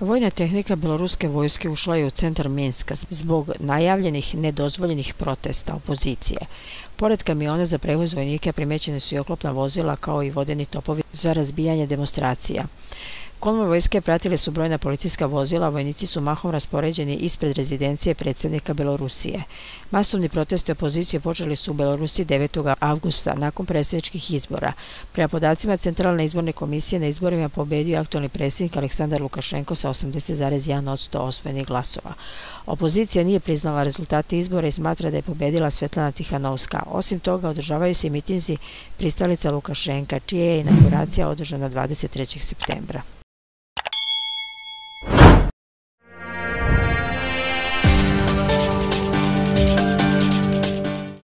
Vojna tehnika beloruske vojske ušla je u centar Minska zbog najavljenih nedozvoljenih protesta opozicije. Pored kamiona za prevoz vojnika primećene su i oklopna vozila kao i vodeni topovi za razbijanje demonstracija. Konvoj vojske pratile su brojna policijska vozila, vojnici su mahom raspoređeni ispred rezidencije predsjednika Belorusije. Masovni protesti opozicije počeli su u Belorusiji 9. avgusta nakon predsjedničkih izbora. Prema podacima Centralne izborne komisije na izborima pobedio aktualni predsjednik Aleksandar Lukašenko sa 80,1% osvojenih glasova. Opozicija nije priznala rezultate izbora i smatra da je pobedila Svetlana Tihanovska. Osim toga, održavaju se i mitinzi pristalica Lukašenka, čije je inauguracija održana 23. septembra.